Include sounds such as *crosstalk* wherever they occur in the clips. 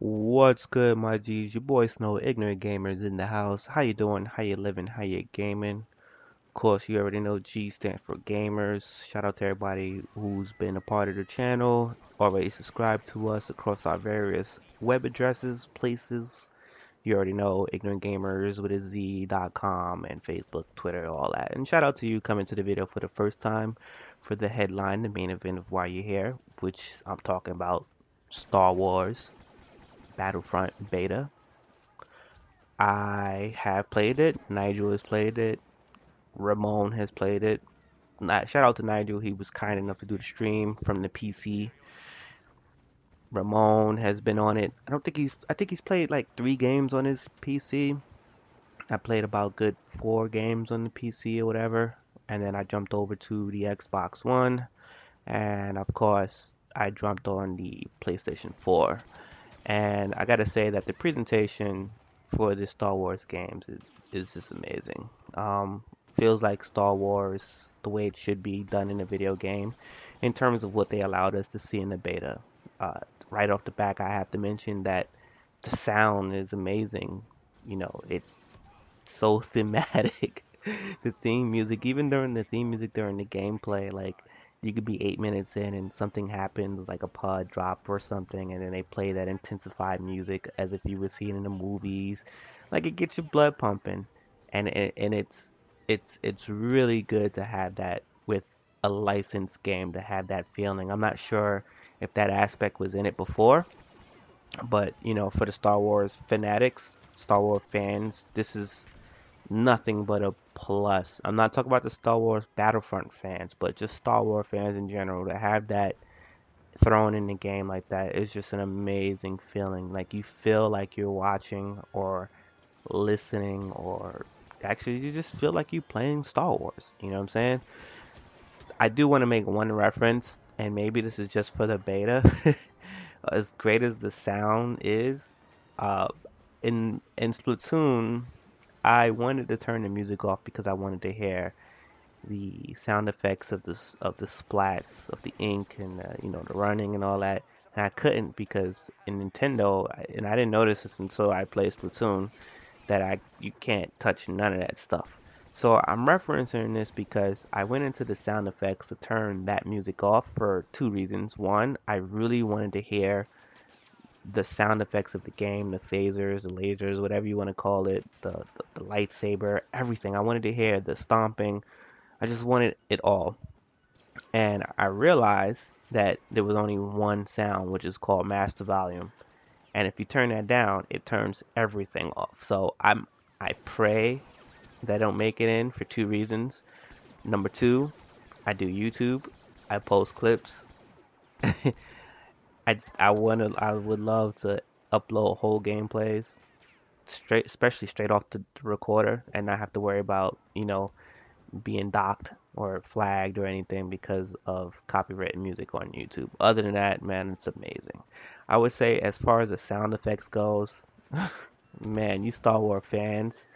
What's good, my G's? Your boy Snow, Ignorant Gamers in the house. How you doing? How you living? How you gaming? Of course, you already know G stands for gamers. Shout out to everybody who's been a part of the channel, already subscribed to us across our various web addresses, places. You already know Ignorant Gamers with a Z.com and Facebook, Twitter, all that. And shout out to you coming to the video for the first time for the headline, the main event of why you're here, which I'm talking about Star Wars Battlefront beta. I have played it. Nigel has played it. Ramon has played it. Shout out to Nigel. He was kind enough to do the stream from the PC. Ramon has been on it. I don't think he's. I think he's played like three games on his PC. I played about good four games on the PC or whatever, and then I jumped over to the Xbox One, and of course I jumped on the PlayStation 4. And I gotta say that the presentation for the Star Wars games is, is just amazing. Um, feels like Star Wars the way it should be done in a video game in terms of what they allowed us to see in the beta. Uh, right off the back, I have to mention that the sound is amazing. You know, it's so *laughs* thematic. the theme music, even during the theme music during the gameplay, like you could be eight minutes in and something happens like a pod drop or something and then they play that intensified music as if you were seeing in the movies. Like it gets your blood pumping. And and it's it's it's really good to have that with a licensed game to have that feeling. I'm not sure if that aspect was in it before but you know for the star wars fanatics star wars fans this is nothing but a plus. I'm not talking about the Star Wars Battlefront fans, but just Star Wars fans in general to have that thrown in the game like that is just an amazing feeling. Like you feel like you're watching or listening or actually you just feel like you're playing Star Wars. You know what I'm saying? I do want to make one reference, and maybe this is just for the beta. *laughs* as great as the sound is, uh, in in Splatoon, I wanted to turn the music off because I wanted to hear the sound effects of the of the splats of the ink and uh, you know the running and all that. And I couldn't because in Nintendo, and I didn't notice this until I played Splatoon, that I you can't touch none of that stuff. So I'm referencing this because I went into the sound effects to turn that music off for two reasons. One, I really wanted to hear the sound effects of the game, the phasers, the lasers, whatever you want to call it, the, the, the lightsaber, everything. I wanted to hear the stomping. I just wanted it all. And I realized that there was only one sound, which is called master volume. And if you turn that down, it turns everything off. So I'm I pray that I don't make it in for two reasons. Number two, I do YouTube. I post clips. *laughs* I I want to I would love to upload whole gameplays straight especially straight off the recorder and not have to worry about you know being docked or flagged or anything because of copyrighted music on YouTube. Other than that, man, it's amazing. I would say as far as the sound effects goes, *laughs* man, you Star Wars fans,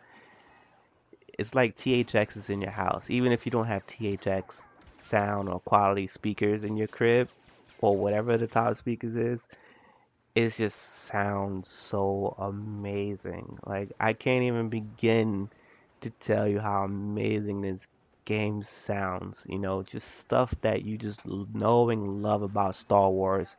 it's like THX is in your house. Even if you don't have THX sound or quality speakers in your crib, or whatever the top speakers is, it just sounds so amazing. Like I can't even begin to tell you how amazing this game sounds. You know, just stuff that you just know and love about Star Wars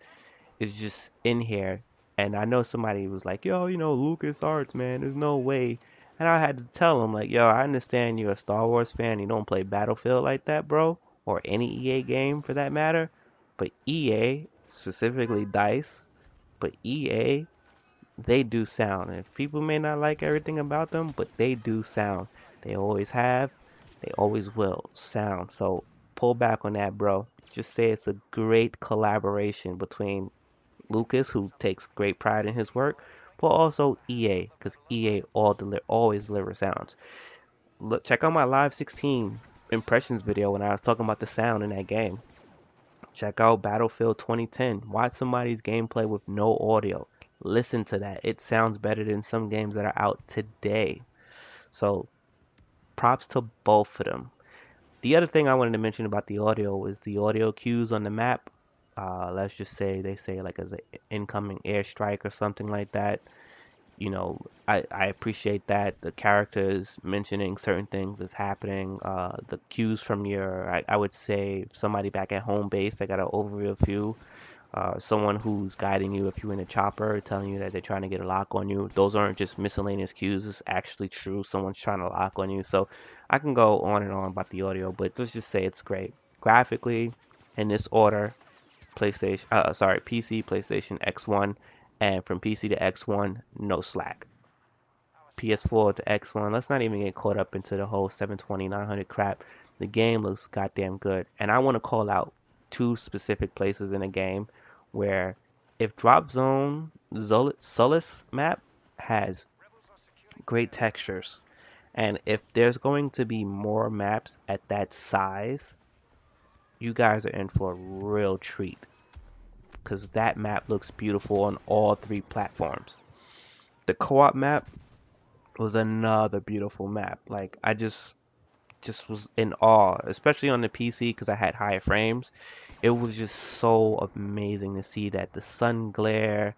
is just in here. And I know somebody was like, "Yo, you know, Lucas Arts, man, there's no way." And I had to tell him like, "Yo, I understand you're a Star Wars fan. You don't play Battlefield like that, bro, or any EA game for that matter." But EA, specifically DICE, but EA, they do sound. And people may not like everything about them, but they do sound. They always have, they always will sound. So pull back on that, bro. Just say it's a great collaboration between Lucas, who takes great pride in his work, but also EA, because EA all deli- always deliver sounds. Look, check out my Live 16 impressions video when I was talking about the sound in that game. Check out Battlefield 2010. Watch somebody's gameplay with no audio. Listen to that. It sounds better than some games that are out today. So, props to both of them. The other thing I wanted to mention about the audio was the audio cues on the map Uh, let's just say they say like as an incoming airstrike or something like that. You know, I, I appreciate that the characters mentioning certain things is happening. Uh, the cues from your, I, I would say somebody back at home base, I got an overview uh, someone who's guiding you if you're in a chopper, telling you that they're trying to get a lock on you. Those aren't just miscellaneous cues. It's actually true. Someone's trying to lock on you. So I can go on and on about the audio, but let's just say it's great. Graphically, in this order, PlayStation, uh, sorry, PC, PlayStation, X1, and from PC to X1, no slack. PS4 to X1, let's not even get caught up into the whole 720, 900 crap. The game looks goddamn good. And I want to call out two specific places in the game where if Drop Zone Sullust map has great textures, and if there's going to be more maps at that size, you guys are in for a real treat. Because that map looks beautiful on all three platforms. The co-op map was another beautiful map. Like, I just just was in awe, especially on the PC because I had higher frames. It was just so amazing to see that the sun glare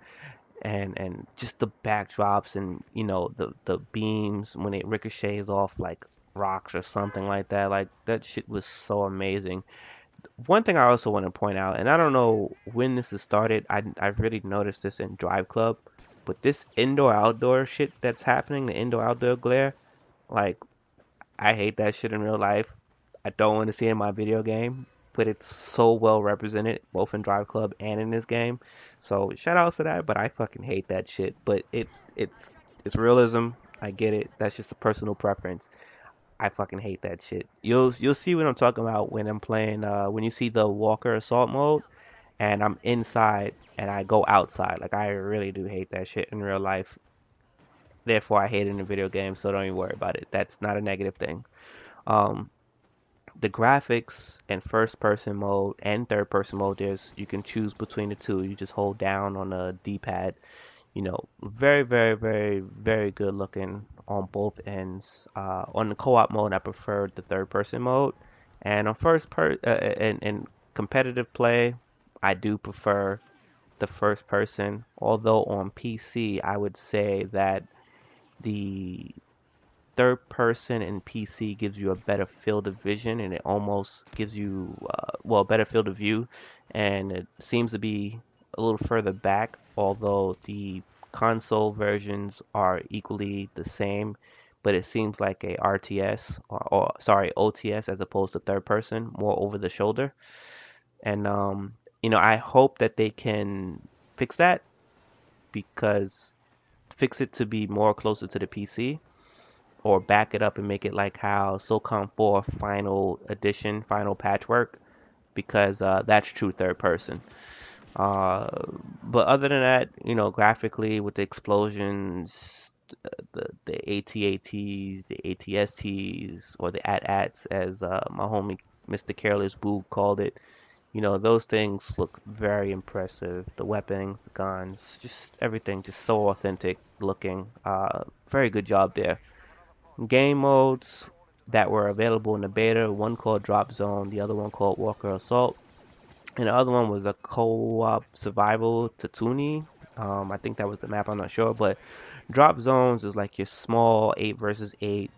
and and just the backdrops and you know the the beams when it ricochets off like rocks or something like that. Like that shit was so amazing. One thing I also want to point out, and I don't know when this has started. I I've really noticed this in Drive Club, but this indoor outdoor shit that's happening, the indoor outdoor glare, like I hate that shit in real life. I don't want to see it in my video game, but it's so well represented both in Drive Club and in this game. So shout outs to that, but I fucking hate that shit. But it it's it's realism. I get it. That's just a personal preference. I fucking hate that shit. You'll you'll see what I'm talking about when I'm playing. Uh, when you see the Walker Assault mode, and I'm inside and I go outside. Like I really do hate that shit in real life. Therefore, I hate it in a video game, so don't even worry about it. That's not a negative thing. Um, the graphics and first person mode and third person mode, there's you can choose between the two. You just hold down on the D-pad. You know, very, very, very, very good looking on both ends. Uh, on the co-op mode, I prefer the third person mode, and on first per uh, competitive play, I do prefer the first person. Although on PC, I would say that the third person in PC gives you a better field of vision and it almost gives you uh, well a better field of view and it seems to be a little further back although the console versions are equally the same but it seems like a RTS or, or sorry OTS as opposed to third person more over the shoulder and um, you know I hope that they can fix that because fix it to be more closer to the PC or back it up and make it like how SOCOM 4 Final Edition, Final Patchwork, because uh, that's true third person. Uh, but other than that, you know, graphically with the explosions, the the ATATs, the ATSTs, or the AT-ATs, as uh, my homie Mr. Careless Boo called it, you know, those things look very impressive. The weapons, the guns, just everything, just so authentic looking. Uh, very good job there. Game modes that were available in the beta, one called Drop Zone, the other one called Walker Assault, and the other one was a co-op survival Tatooine. Um, I think that was the map. I'm not sure, but Drop Zones is like your small eight versus eight.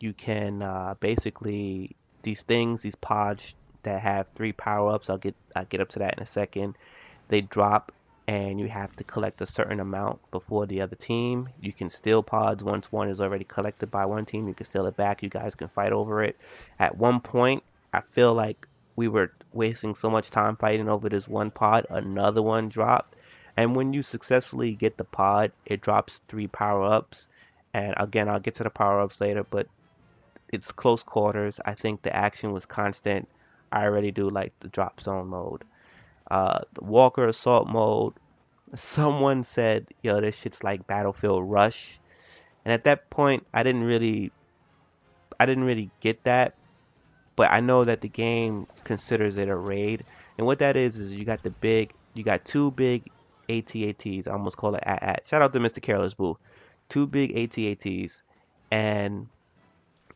You can uh, basically these things, these pods that have three power ups. I'll get I'll get up to that in a second. They drop and you have to collect a certain amount before the other team. You can steal pods once one is already collected by one team. You can steal it back. You guys can fight over it. At one point, I feel like we were wasting so much time fighting over this one pod. Another one dropped. And when you successfully get the pod, it drops three power ups. And again, I'll get to the power ups later, but it's close quarters. I think the action was constant. I already do like the drop zone mode. Uh, the Walker Assault mode. Someone said, "Yo, this shit's like Battlefield Rush," and at that point, I didn't really, I didn't really get that. But I know that the game considers it a raid, and what that is is you got the big, you got two big ATATs. I almost call it AT-AT. Shout out to Mr. Careless Boo. Two big ATATs, and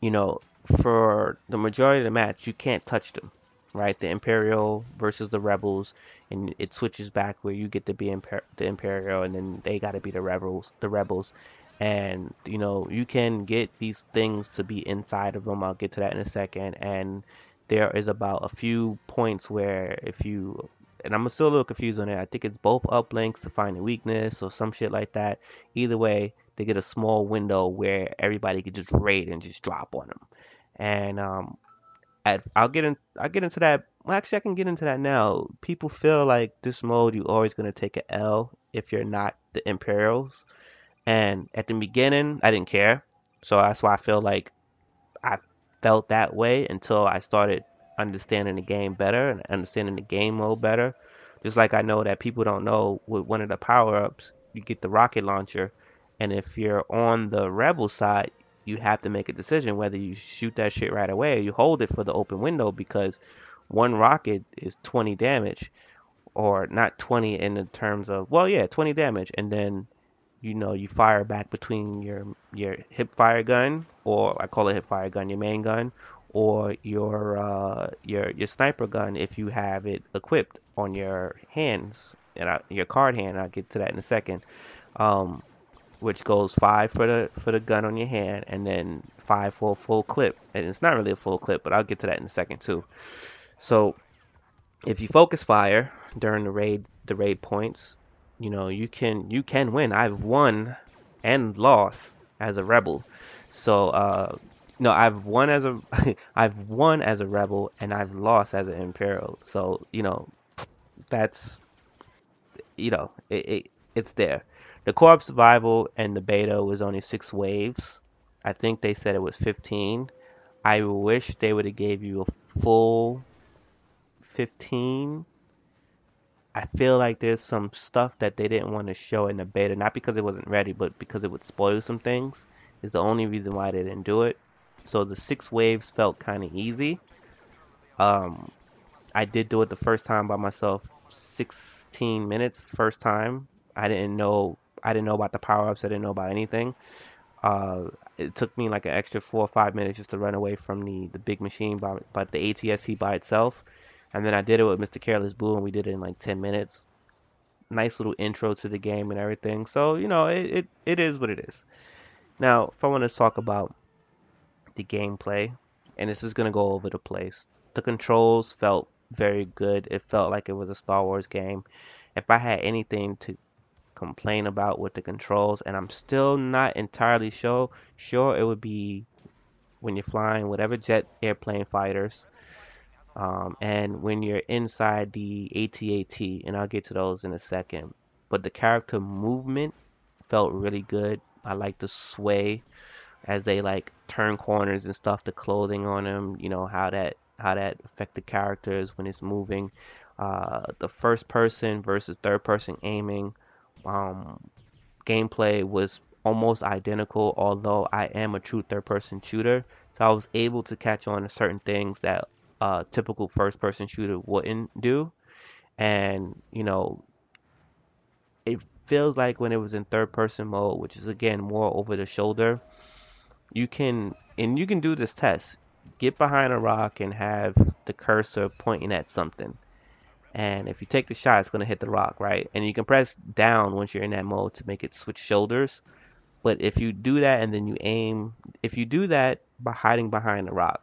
you know, for the majority of the match, you can't touch them right? The Imperial versus the Rebels, and it switches back where you get to be Imper- the Imperial, and then they got to be the Rebels. The Rebels, and you know you can get these things to be inside of them. I'll get to that in a second. And there is about a few points where if you and I'm still a little confused on it. I think it's both uplinks to find a weakness or some shit like that. Either way, they get a small window where everybody could just raid and just drop on them. And um, at, I'll get in. I'll get into that. Well, actually, I can get into that now. People feel like this mode, you're always gonna take an L if you're not the Imperials. And at the beginning, I didn't care. So that's why I feel like I felt that way until I started understanding the game better and understanding the game mode better. Just like I know that people don't know with one of the power ups, you get the rocket launcher, and if you're on the rebel side, you have to make a decision whether you shoot that shit right away or you hold it for the open window because one rocket is 20 damage, or not 20 in the terms of well, yeah, 20 damage, and then you know you fire back between your your hip fire gun or I call it hip fire gun, your main gun, or your uh, your your sniper gun if you have it equipped on your hands and I, your card hand. I'll get to that in a second. Um, which goes five for the for the gun on your hand, and then five for a full clip. And it's not really a full clip, but I'll get to that in a second too. So if you focus fire during the raid the raid points, you know you can you can win. I've won and lost as a rebel. So uh, no, I've won as a *laughs* I've won as a rebel and I've lost as an imperial. So you know that's you know it, it it's there. The co-op survival and the beta was only six waves. I think they said it was 15. I wish they would have gave you a full 15. I feel like there's some stuff that they didn't want to show in the beta, not because it wasn't ready, but because it would spoil some things. Is the only reason why they didn't do it. So the six waves felt kind of easy. Um, I did do it the first time by myself, 16 minutes first time. I didn't know I didn't know about the power ups. I didn't know about anything. Uh, it took me like an extra four or five minutes just to run away from the the big machine, by, but the ATST by itself. And then I did it with Mr. Careless Boo, and we did it in like 10 minutes. Nice little intro to the game and everything. So you know, it it, it is what it is. Now, if I want to talk about the gameplay, and this is gonna go over the place. The controls felt very good. It felt like it was a Star Wars game. If I had anything to complain about with the controls, and I'm still not entirely sure, sure it would be when you're flying whatever jet airplane fighters, um, and when you're inside the AT-AT, and I'll get to those in a second. But the character movement felt really good. I like the sway as they like turn corners and stuff. The clothing on them, you know how that how that affect the characters when it's moving. Uh, the first person versus third person aiming um, gameplay was almost identical, although I am a true third person shooter. So I was able to catch on to certain things that a typical first person shooter wouldn't do. And, you know, it feels like when it was in third person mode, which is again more over the shoulder, you can and you can do this test. Get behind a rock and have the cursor pointing at something. And if you take the shot, it's going to hit the rock, right? And you can press down once you're in that mode to make it switch shoulders. But if you do that and then you aim, if you do that by hiding behind the rock,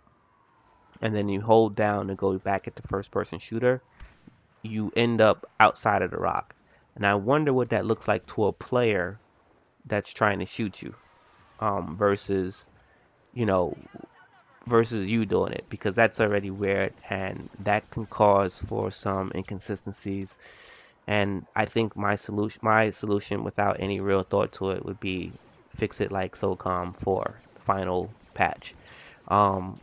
and then you hold down to go back at the first person shooter, you end up outside of the rock. And I wonder what that looks like to a player that's trying to shoot you um, versus, you know, versus you doing it because that's already weird and that can cause for some inconsistencies. And I think my solution, my solution without any real thought to it would be fix it like SOCOM 4 final patch. Um,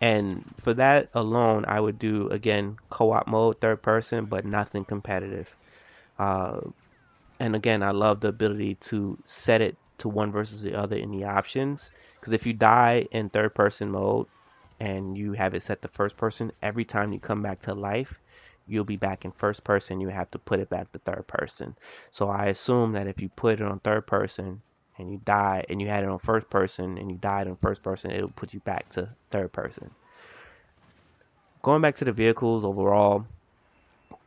and for that alone, I would do again co-op mode, third person, but nothing competitive. Uh, and again, I love the ability to set it to one versus the other in the options. Because if you die in third person mode and you have it set to first person, every time you come back to life, you'll be back in first person. You have to put it back to third person. So I assume that if you put it on third person and you die and you had it on first person and you died on first person, it'll put you back to third person. going back to the vehicles overall,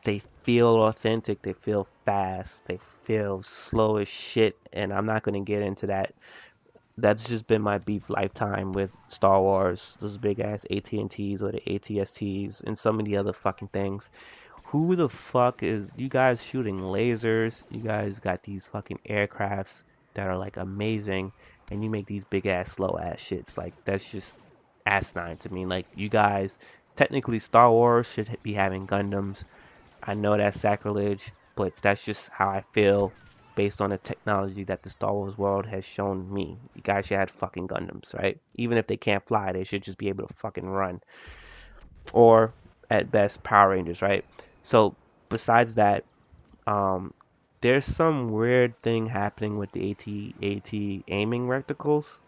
they feel authentic, they feel fast, they feel slow as shit, and I'm not gonna get into that. That's just been my beef lifetime with Star Wars, those big ass AT-ATs or the ATSTs and so many other fucking things. Who the fuck is you guys shooting lasers? You guys got these fucking aircrafts that are like amazing, and you make these big ass slow ass shits. Like that's just asinine to me. Like you guys, technically Star Wars should be having Gundams I know that's sacrilege, but that's just how I feel based on the technology that the Star Wars world has shown me. You guys should have fucking Gundams, right? Even if they can't fly, they should just be able to fucking run. Or at best, Power Rangers, right? So besides that, um, there's some weird thing happening with the AT AT aiming reticles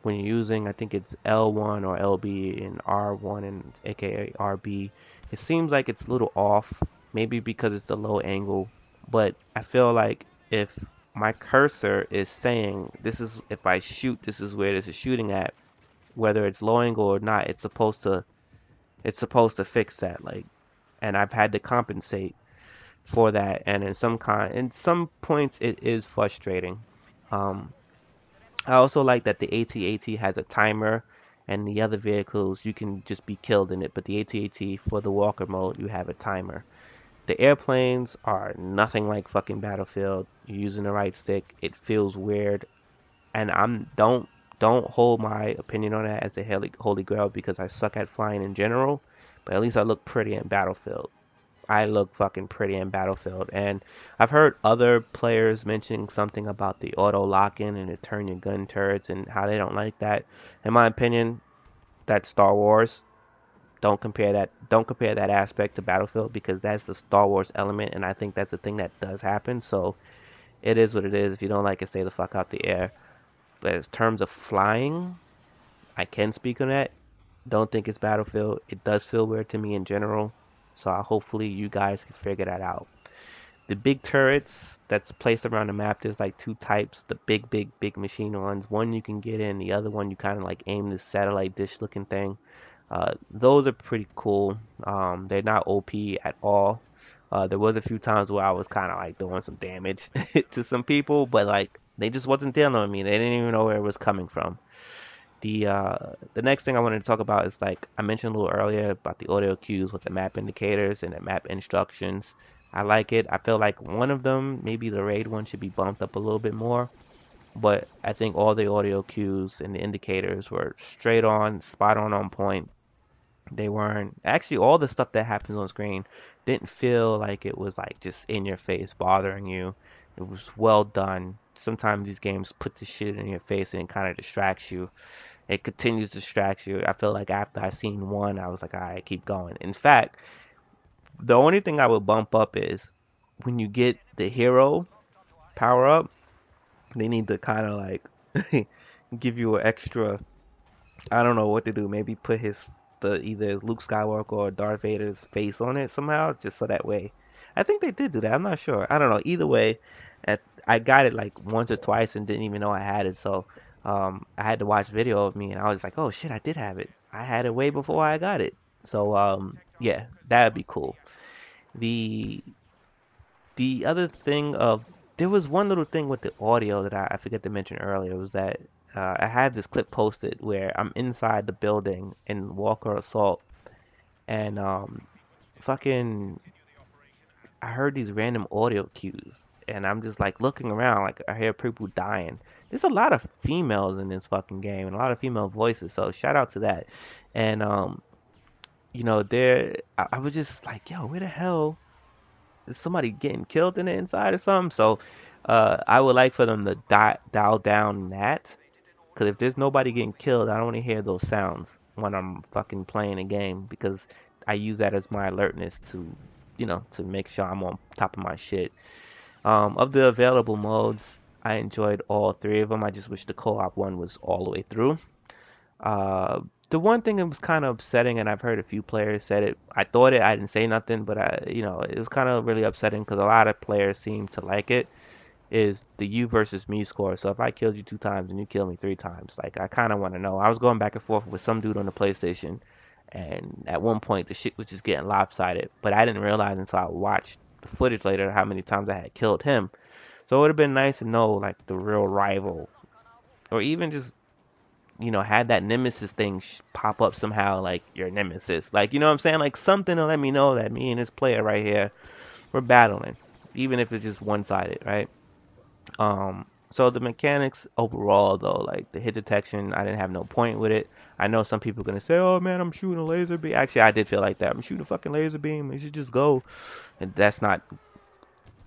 when you're using I think it's L1 or LB and R1 and aka RB. It seems like it's a little off maybe because it's the low angle, but I feel like if my cursor is saying this is if I shoot this is where this is shooting at, whether it's low angle or not, it's supposed to it's supposed to fix that like and I've had to compensate for that and in some kind in some points it is frustrating. Um, I also like that the AT-AT has a timer and the other vehicles you can just be killed in it but the AT-AT for the walker mode you have a timer the airplanes are nothing like fucking Battlefield. You're using the right stick. It feels weird, and I'm don't don't hold my opinion on that as the holy holy grail because I suck at flying in general. But at least I look pretty in Battlefield. I look fucking pretty in Battlefield, and I've heard other players mentioning something about the auto lock-in and the turn your gun turrets and how they don't like that. In my opinion, that's Star Wars don't compare that don't compare that aspect to Battlefield because that's the Star Wars element and I think that's a thing that does happen. So it is what it is. If you don't like it, stay the fuck out the air. But in terms of flying, I can speak on that. Don't think it's Battlefield. It does feel weird to me in general. So hopefully you guys can figure that out. The big turrets that's placed around the map, there's like two types. The big, big, big machine ones. One you can get in, the other one you kind of like aim this satellite dish looking thing. Uh, those are pretty cool. Um, they're not OP at all. Uh, there was a few times where I was kind of like doing some damage *laughs* to some people, but like they just wasn't dealing with me. They didn't even know where it was coming from. The uh, the next thing I wanted to talk about is like I mentioned a little earlier about the audio cues with the map indicators and the map instructions. I like it. I feel like one of them, maybe the raid one, should be bumped up a little bit more. But I think all the audio cues and the indicators were straight on, spot on, on point they weren't actually all the stuff that happens on screen didn't feel like it was like just in your face bothering you. It was well done. Sometimes these games put the shit in your face and it kind of distracts you. It continues to distract you. I feel like after I seen one, I was like, all right, keep going. In fact, the only thing I would bump up is when you get the hero power up, they need to kind of like *laughs* give you an extra. I don't know what to do. Maybe put his the either Luke Skywalker or Darth Vader's face on it somehow, just so that way. I think they did do that. I'm not sure. I don't know. Either way, at, I got it like once or twice and didn't even know I had it. So um, I had to watch video of me, and I was like, oh shit, I did have it. I had it way before I got it. So um, yeah, that'd be cool. The the other thing of there was one little thing with the audio that I, I forget to mention earlier was that uh, I had this clip posted where I'm inside the building in Walker Assault, and um, fucking, I heard these random audio cues, and I'm just like looking around, like I hear people dying. There's a lot of females in this fucking game, and a lot of female voices. So shout out to that. And um, you know, there, I, I was just like, yo, where the hell is somebody getting killed in the inside or something? So. Uh, I would like for them to di- dial down that because if there's nobody getting killed, I don't want to hear those sounds when I'm fucking playing a game because I use that as my alertness to, you know, to make sure I'm on top of my shit. Um, of the available modes, I enjoyed all three of them. I just wish the co-op one was all the way through. Uh, the one thing that was kind of upsetting, and I've heard a few players said it. I thought it. I didn't say nothing, but I, you know, it was kind of really upsetting because a lot of players seem to like it is the you versus me score. So if I killed you two times and you killed me three times, like I kind of want to know. I was going back and forth with some dude on the PlayStation, And at one point, the shit was just getting lopsided. But I didn't realize until I watched the footage later how many times I had killed him. So it would have been nice to know like the real rival, or even just you know had that nemesis thing pop up somehow, like your nemesis, like you know what I'm saying, like something to let me know that me and this player right here, we're battling, even if it's just one sided, right? Um, so the mechanics overall, though, like the hit detection, I didn't have no point with it. I know some people are gonna say, "Oh man, I'm shooting a laser beam." Actually, I did feel like that. I'm shooting a fucking laser beam. You should just go, and that's not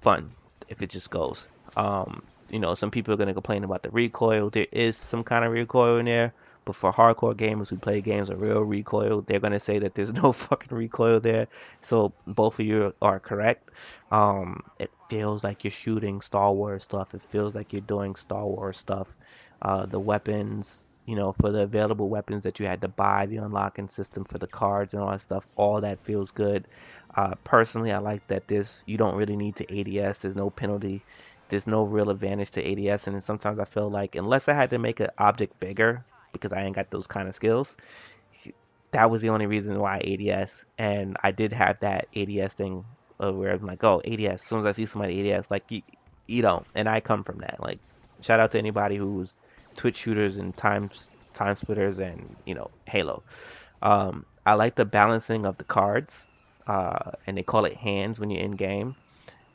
fun if it just goes. Um, you know, some people are gonna complain about the recoil. There is some kind of recoil in there, but for hardcore gamers who play games with real recoil, they're gonna say that there's *laughs* no fucking recoil there. So both of you are correct. Um, it feels like you're shooting Star Wars stuff. It feels like you're doing Star Wars stuff. Uh, the weapons, you know, for the available weapons that you had to buy, the unlocking system for the cards and all that stuff, all that feels good. Uh, personally, I like that this you don't really need to ADS. There's no penalty. There's no real advantage to ADS, and sometimes I feel like unless I had to make an object bigger, because I ain't got those kind of skills. That was the only reason why ADS, and I did have that ADS thing where I'm like, oh, ADS. As soon as I see somebody ADS, like you, you don't, and I come from that. Like, shout out to anybody who's Twitch shooters and time TimeSplitters and you know Halo. Um, I like the balancing of the cards, uh, and they call it hands when you're in game.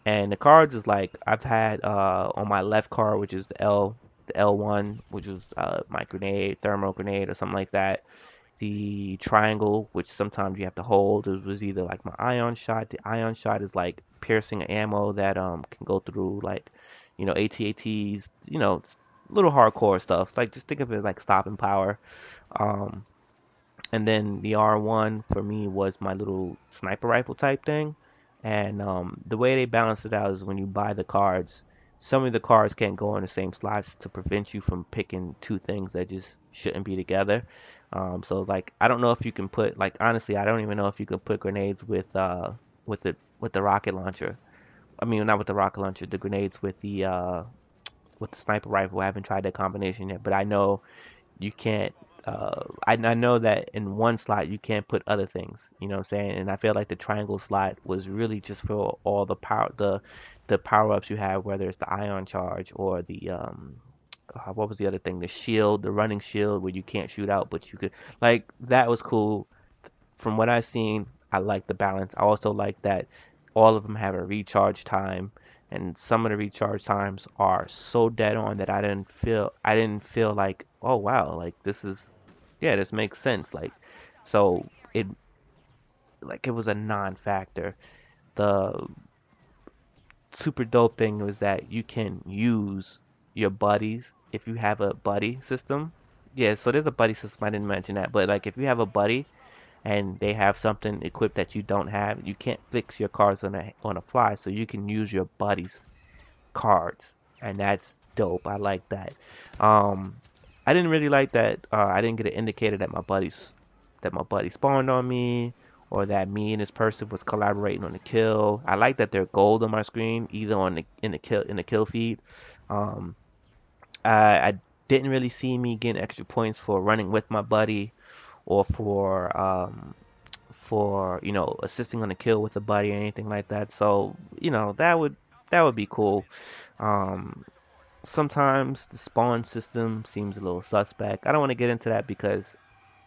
And the cards is like I've had uh, on my left card, which is the L the L1, which is uh, my grenade, thermal grenade, or something like that. The triangle, which sometimes you have to hold, it was either like my ion shot. The ion shot is like piercing ammo that um can go through like, you know, ATATs, you know, little hardcore stuff. Like just think of it like stopping power. Um, and then the R1 for me was my little sniper rifle type thing. And um, the way they balance it out is when you buy the cards, some of the cards can't go in the same slots to prevent you from picking two things that just shouldn't be together. Um, so like I don't know if you can put like honestly I don't even know if you can put grenades with uh with the with the rocket launcher. I mean not with the rocket launcher, the grenades with the uh with the sniper rifle. I haven't tried that combination yet, but I know you can't uh, I, I know that in one slot you can't put other things. You know what I'm saying? And I feel like the triangle slot was really just for all the power, the the power ups you have, whether it's the ion charge or the um, uh, what was the other thing? The shield, the running shield, where you can't shoot out, but you could. Like that was cool. From what I've seen, I like the balance. I also like that all of them have a recharge time and some of the recharge times are so dead on that I didn't feel I didn't feel like oh wow like this is yeah this makes sense. Like so it like it was a non-factor. The super dope thing was that you can use your buddies if you have a buddy system. Yeah so there's a buddy system I didn't mention that but like if you have a buddy and they have something equipped that you don't have, you can't fix your cards on a on a fly, so you can use your buddy's cards, and that's dope. I like that. Um, I didn't really like that. Uh, I didn't get an indicator that my buddies that my buddy spawned on me, or that me and this person was collaborating on the kill. I like that they're gold on my screen, either on the in the kill in the kill feed. Um, I, I didn't really see me getting extra points for running with my buddy or for um, for you know assisting on a kill with a buddy or anything like that. So you know that would that would be cool. Um, sometimes the spawn system seems a little suspect. I don't want to get into that because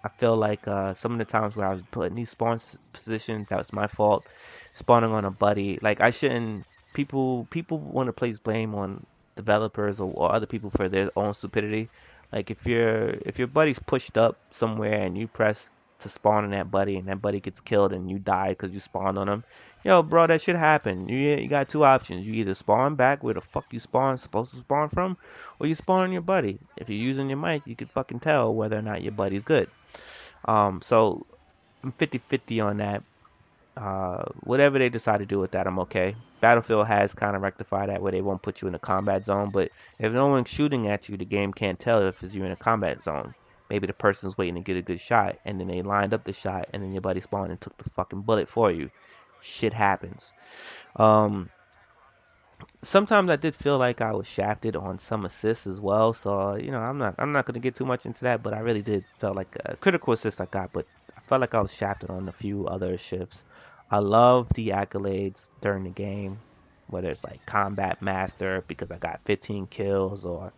I feel like uh, some of the times where I was put in these spawn positions, that was my fault. Spawning on a buddy, like I shouldn't. People people want to place blame on developers or, or other people for their own stupidity. Like if your if your buddy's pushed up somewhere and you press to spawn on that buddy and that buddy gets killed and you die because you spawned on him, yo, bro, that should happen. You you got two options. You either spawn back where the fuck you spawn supposed to spawn from, or you spawn on your buddy. If you're using your mic, you can fucking tell whether or not your buddy's good. Um, so I'm 50-50 on that. Uh, whatever they decide to do with that, I'm okay. Battlefield has kind of rectified that where they won't put you in a combat zone, but if no one's shooting at you, the game can't tell if you're in a combat zone. Maybe the person's waiting to get a good shot, and then they lined up the shot, and then your buddy spawned and took the fucking bullet for you. Shit happens. Um, sometimes I did feel like I was shafted on some assists as well. So you know, I'm not I'm not gonna get too much into that, but I really did feel like a critical assist I got, but felt like I was shafted on a few other shifts. I love the accolades during the game, whether it's like combat master because I got 15 kills or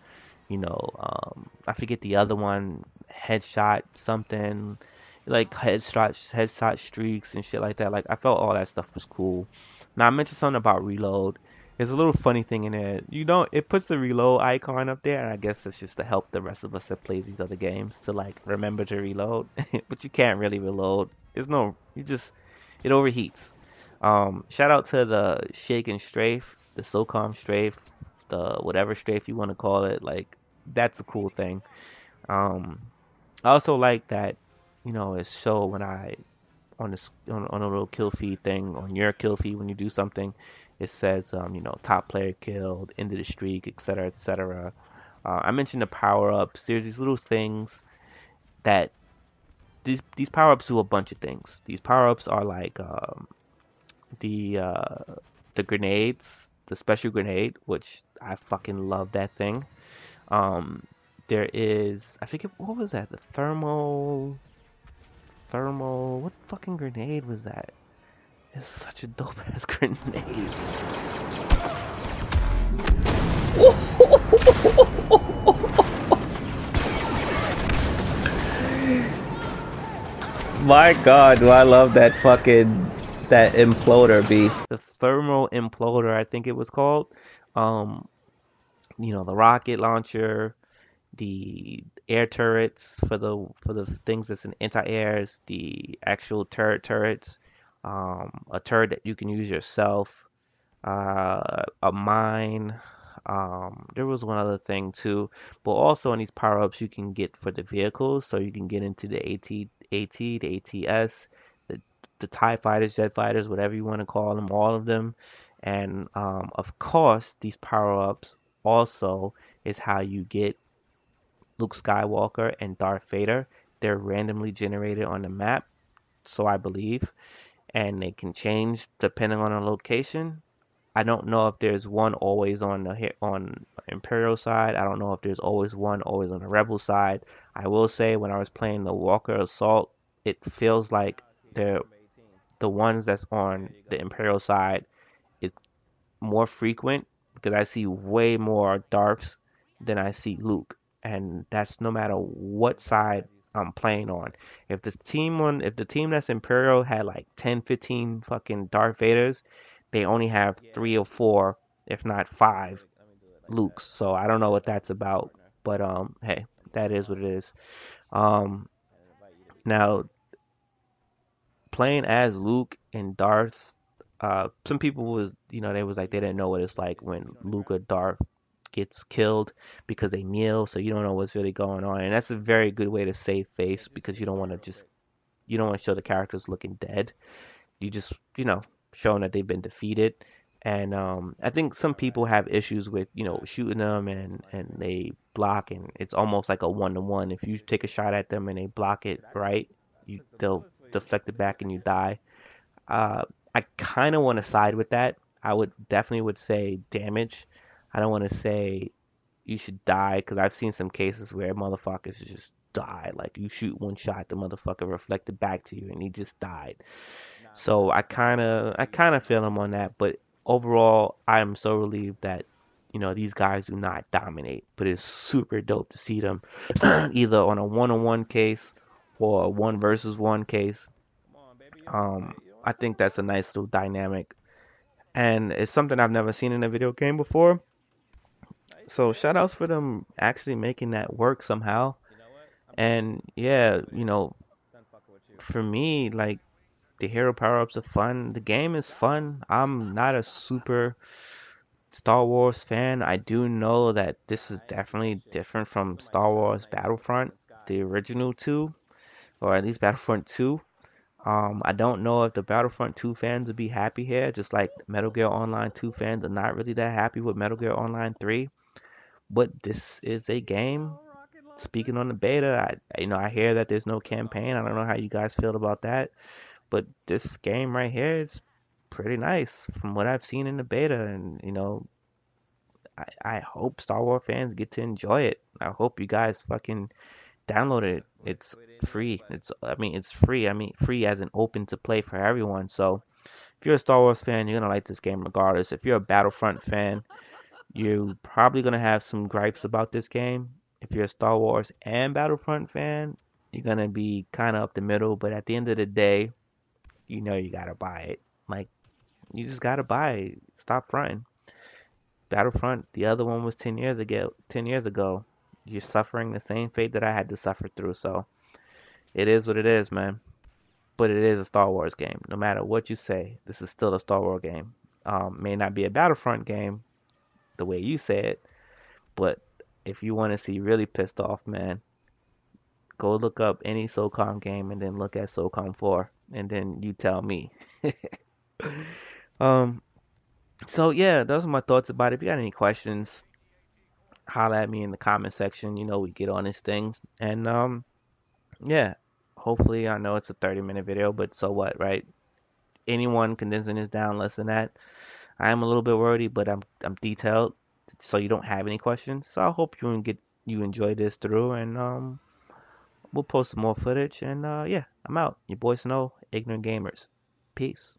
you know, um, I forget the other one, headshot something, like headshot headshot streaks and shit like that. Like I felt all that stuff was cool. Now I mentioned something about reload. There's a little funny thing in there. You know, it puts the reload icon up there, and I guess it's just to help the rest of us that plays these other games to like remember to reload. *laughs* but you can't really reload. There's no, you just it overheats. Um, shout out to the Shaken Strafe, the SOCOM Strafe, the whatever strafe you want to call it. Like that's a cool thing. Um, I also like that, you know, it's show when I on this on a little kill feed thing on your kill feed when you do something, it says um, you know top player killed, end of the streak, etc. etc. Uh, I mentioned the power ups. There's these little things that these these power ups do a bunch of things. These power ups are like um, the uh, the grenades, the special grenade, which I fucking love that thing. Um, there is, I forget, what was that? The thermal, thermal, what fucking grenade was that? It's such a dope ass *laughs* grenade. My god, do I love that fucking that imploder be the thermal imploder I think it was called. Um you know the rocket launcher, the air turrets for the for the things that's in anti-airs, the actual turret turrets, um, a turret that you can use yourself, uh, a mine. Um, there was one other thing too, but also in these power ups you can get for the vehicles, so you can get into the AT, AT, the ATS, the the Tie fighters, jet fighters, whatever you want to call them, all of them, and um, of course these power ups also is how you get Luke Skywalker and Darth Vader. They're randomly generated on the map, so I believe, and they can change depending on the location. I don't know if there's one always on the on Imperial side. I don't know if there's always one always on the Rebel side. I will say when I was playing the Walker Assault, it feels like they're the ones that's on the Imperial side is more frequent because I see way more Darths than I see Luke, and that's no matter what side I'm playing on. If the team on if the team that's Imperial had like 10, 15 fucking Darth Vaders, they only have three or four, if not five, Lukes. So I don't know what that's about, but um, hey, that is what it is. Um, now playing as Luke and Darth uh, some people was you know they was like they didn't know what it's like when Luca Darth gets killed because they kneel, so you don't know what's really going on, and that's a very good way to save face because you don't want to just you don't want to show the characters looking dead. You just you know showing that they've been defeated, and um, I think some people have issues with you know shooting them and and they block, and it's almost like a one to one. If you take a shot at them and they block it right, you they'll deflect it back and you die. Uh, I kind of want to side with that. I would definitely would say damage. I don't want to say you should die because I've seen some cases where motherfuckers just die. Like you shoot one shot, the motherfucker reflected back to you and he just died. So I kind of I kind of feel him on that, but overall I am so relieved that you know these guys do not dominate, but it's super dope to see them *clears throat* either on a one-on-one case or a one versus one case. Um, I think that's a nice little dynamic, and it's something I've never seen in a video game before. So shout outs for them actually making that work somehow. And yeah, you know, for me, like the hero power ups are fun. The game is fun. I'm not a super Star Wars fan. I do know that this is definitely different from Star Wars Battlefront, the original two, or at least Battlefront 2. Um, I don't know if the Battlefront 2 fans would be happy here, just like Metal Gear Online 2 fans are not really that happy with Metal Gear Online 3. But this is a game. Speaking on the beta, I you know I hear that there's no campaign. I don't know how you guys feel about that, but this game right here is pretty nice from what I've seen in the beta, and you know, I, I hope Star Wars fans get to enjoy it. I hope you guys fucking download it. It's free. It's I mean it's free. I mean free as an open to play for everyone. So if you're a Star Wars fan, you're gonna like this game regardless. If you're a Battlefront fan, you're probably gonna have some gripes about this game. If you're a Star Wars and Battlefront fan, you're gonna be kind of up the middle. But at the end of the day, you know you gotta buy it. Like you just gotta buy it. Stop fronting. Battlefront, the other one was ten years ago. Ten years ago, you're suffering the same fate that I had to suffer through. So it is what it is, man. But it is a Star Wars game. No matter what you say, this is still a Star Wars game. Um, may not be a Battlefront game, the way you say it, but if you want to see really pissed off, man, go look up any SOCOM game and then look at SOCOM 4, and then you tell me. *laughs* um, so yeah, those are my thoughts about it. If you got any questions, holla at me in the comment section. You know we get on these things, and um, yeah, hopefully I know it's a 30 minute video, but so what, right? Anyone condensing this down less than that, I am a little bit wordy, but I'm I'm detailed, so you don't have any questions. So I hope you get you enjoy this through, and um, we'll post some more footage. And uh, yeah, I'm out. Your boy Snow, Ignorant Gamerz. Peace.